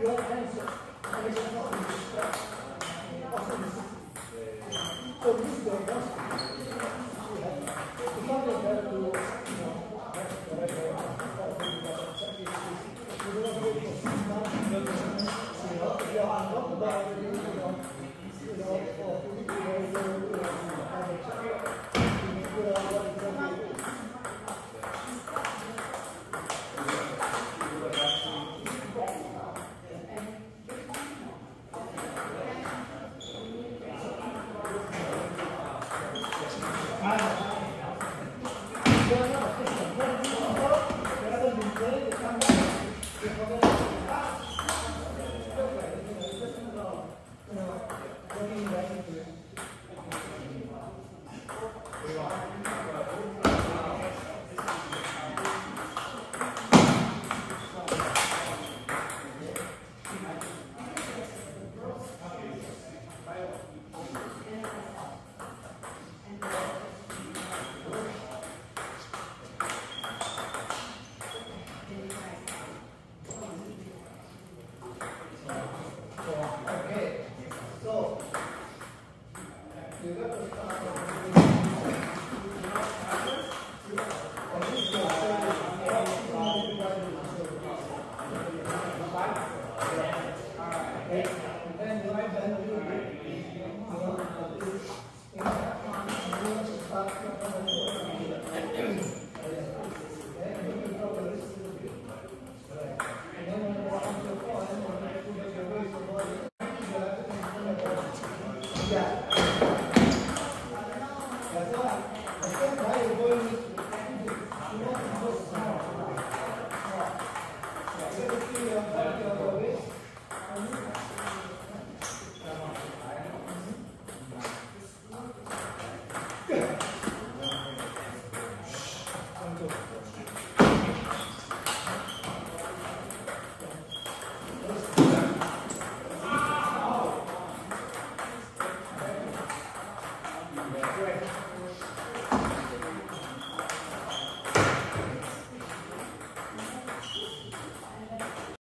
Your answer. Não, não, não. Yeah. Yeah.